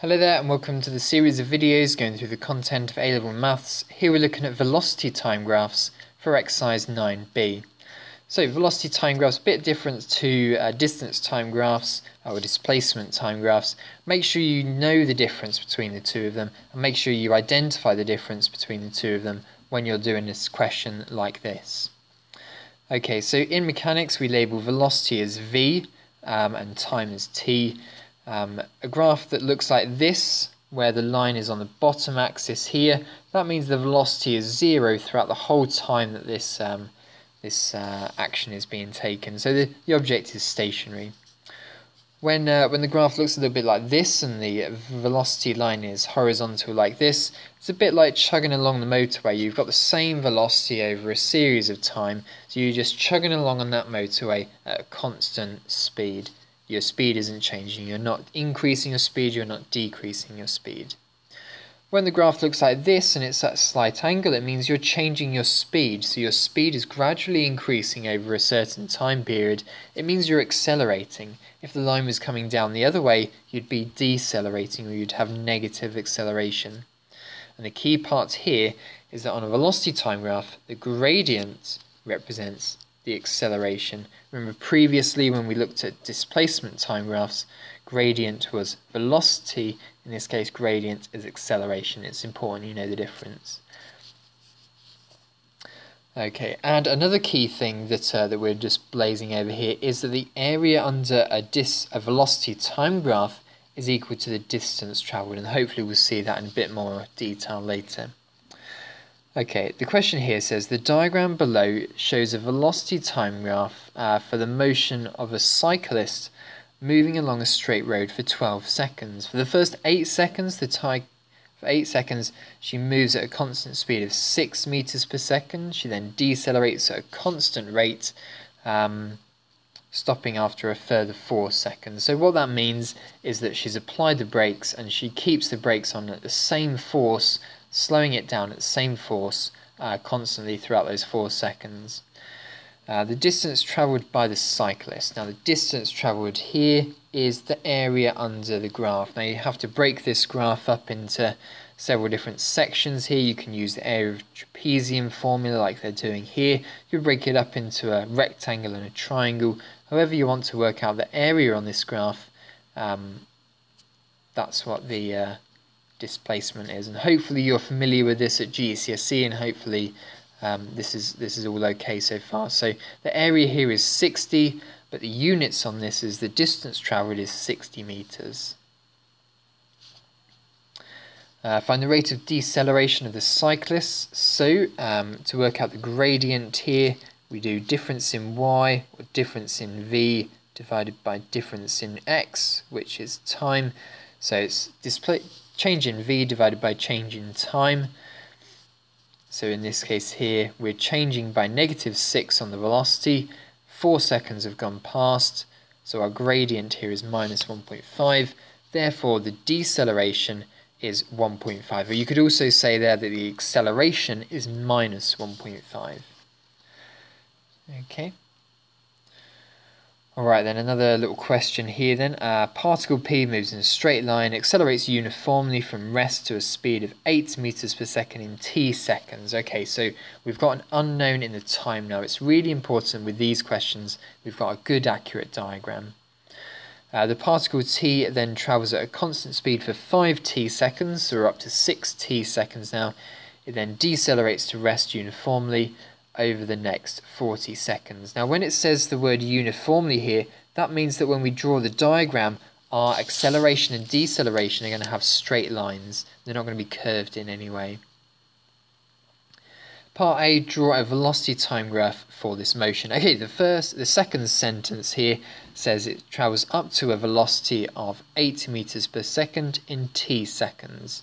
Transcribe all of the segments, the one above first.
Hello there and welcome to the series of videos going through the content of A-Level Maths. Here we're looking at velocity time graphs for exercise 9b. So velocity time graphs, a bit different to uh, distance time graphs or displacement time graphs. Make sure you know the difference between the two of them and make sure you identify the difference between the two of them when you're doing this question like this. Okay, so in mechanics we label velocity as v um, and time as t. Um, a graph that looks like this, where the line is on the bottom axis here, that means the velocity is zero throughout the whole time that this um, this uh, action is being taken. So the, the object is stationary. When, uh, when the graph looks a little bit like this and the velocity line is horizontal like this, it's a bit like chugging along the motorway. You've got the same velocity over a series of time, so you're just chugging along on that motorway at a constant speed. Your speed isn't changing, you're not increasing your speed, you're not decreasing your speed. When the graph looks like this and it's at a slight angle, it means you're changing your speed. So your speed is gradually increasing over a certain time period. It means you're accelerating. If the line was coming down the other way, you'd be decelerating or you'd have negative acceleration. And the key part here is that on a velocity time graph, the gradient represents the acceleration. Remember previously when we looked at displacement time graphs, gradient was velocity, in this case gradient is acceleration. It's important you know the difference. Okay, and another key thing that uh, that we're just blazing over here is that the area under a dis a velocity time graph is equal to the distance travelled, and hopefully we'll see that in a bit more detail later. Okay, the question here says the diagram below shows a velocity time graph uh, for the motion of a cyclist moving along a straight road for 12 seconds. For the first 8 seconds, the tire for 8 seconds, she moves at a constant speed of 6 meters per second. She then decelerates at a constant rate, um, stopping after a further 4 seconds. So what that means is that she's applied the brakes and she keeps the brakes on at the same force, slowing it down at the same force uh, constantly throughout those 4 seconds. Uh, the distance travelled by the cyclist. Now the distance travelled here is the area under the graph. Now you have to break this graph up into several different sections here. You can use the area of trapezium formula like they're doing here. You break it up into a rectangle and a triangle. However you want to work out the area on this graph, um, that's what the uh, displacement is. And hopefully you're familiar with this at GCSE and hopefully um, this is this is all okay so far. So the area here is 60, but the units on this is the distance travelled is 60 metres. Uh, find the rate of deceleration of the cyclists. So um, to work out the gradient here, we do difference in y or difference in v divided by difference in x, which is time. So it's display change in v divided by change in time. So in this case here, we're changing by negative 6 on the velocity. 4 seconds have gone past, so our gradient here is minus 1.5. Therefore, the deceleration is 1.5. Or you could also say there that the acceleration is minus 1.5. Okay. Alright then, another little question here then. Uh, particle P moves in a straight line, accelerates uniformly from rest to a speed of 8 meters per second in t seconds. Okay, so we've got an unknown in the time now. It's really important with these questions, we've got a good accurate diagram. Uh, the particle t then travels at a constant speed for 5t seconds, so we're up to 6t seconds now. It then decelerates to rest uniformly over the next 40 seconds. Now when it says the word uniformly here, that means that when we draw the diagram, our acceleration and deceleration are going to have straight lines. They're not going to be curved in any way. Part A, draw a velocity time graph for this motion. Okay, the first, the second sentence here says it travels up to a velocity of 8 meters per second in t seconds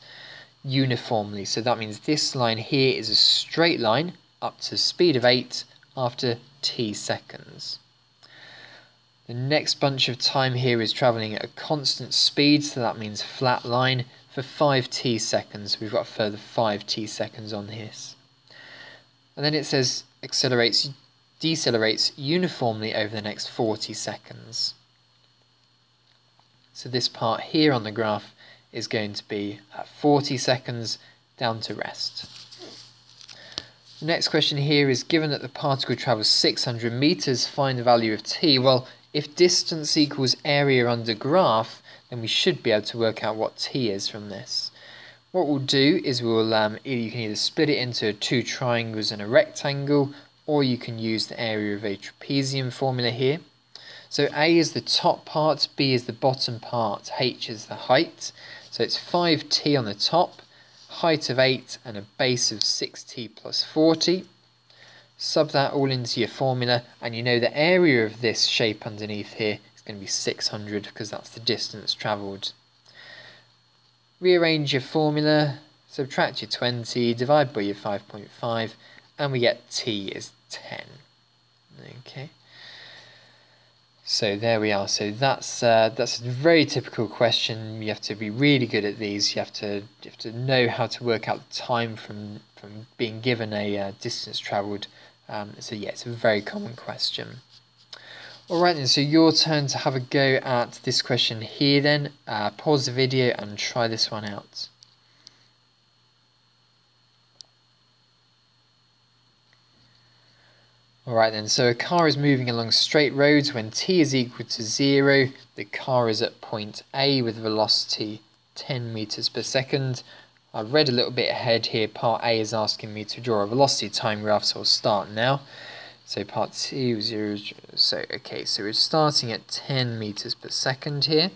uniformly. So that means this line here is a straight line up to speed of 8 after t seconds. The next bunch of time here is travelling at a constant speed, so that means flat line for 5t seconds. We've got further 5t seconds on this. And then it says accelerates, decelerates uniformly over the next 40 seconds. So this part here on the graph is going to be at 40 seconds down to rest. The next question here is given that the particle travels 600 meters, find the value of t. Well, if distance equals area under graph, then we should be able to work out what t is from this. What we'll do is we'll um, you can either split it into two triangles and a rectangle, or you can use the area of a trapezium formula here. So A is the top part, B is the bottom part, H is the height. So it's 5t on the top, height of 8 and a base of 6t plus 40. Sub that all into your formula and you know the area of this shape underneath here is going to be 600 because that's the distance travelled. Rearrange your formula, subtract your 20, divide by your 5.5 and we get t is 10. Okay. So there we are. So that's uh, that's a very typical question. You have to be really good at these. You have to you have to know how to work out the time from from being given a uh, distance travelled. Um, so yeah, it's a very common question. All right then. So your turn to have a go at this question here. Then uh, pause the video and try this one out. Alright then, so a car is moving along straight roads when t is equal to 0. The car is at point A with velocity 10 meters per second. I've read a little bit ahead here. Part A is asking me to draw a velocity time graph, so I'll start now. So part 2, 0, so okay, so we're starting at 10 meters per second here.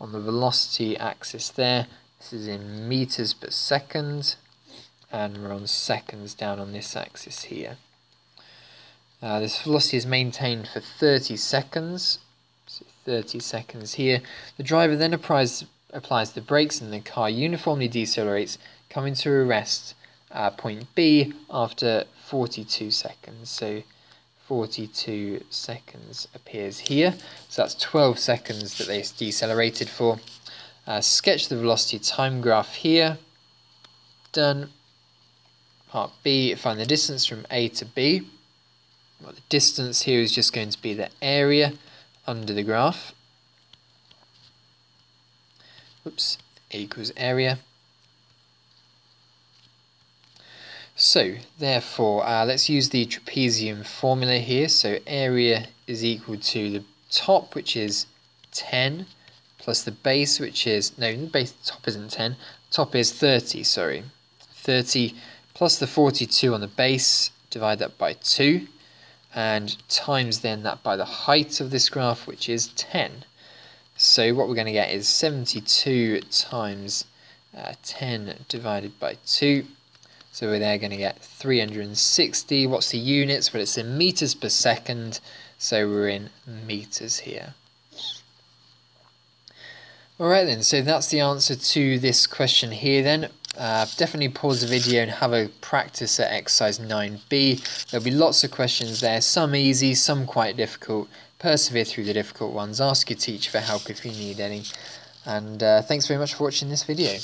On the velocity axis there, this is in meters per second. And we're on seconds down on this axis here. Uh, this velocity is maintained for 30 seconds. So 30 seconds here. The driver then applies, applies the brakes and the car uniformly decelerates, coming to a rest at point B after 42 seconds. So 42 seconds appears here. So that's 12 seconds that they decelerated for. Uh, sketch the velocity time graph here. Done. Part B, find the distance from A to B. Well, the distance here is just going to be the area under the graph. Oops, A equals area. So, therefore, uh, let's use the trapezium formula here. So, area is equal to the top, which is 10, plus the base, which is, no, the base top isn't 10, top is 30, sorry. 30 plus the 42 on the base, divide that by 2 and times then that by the height of this graph, which is 10. So what we're going to get is 72 times uh, 10 divided by 2. So we're there going to get 360. What's the units? Well, it's in meters per second, so we're in meters here. Alright then, so that's the answer to this question here then. Uh, definitely pause the video and have a practice at exercise 9b. There'll be lots of questions there, some easy, some quite difficult. Persevere through the difficult ones. Ask your teacher for help if you need any. And uh, thanks very much for watching this video.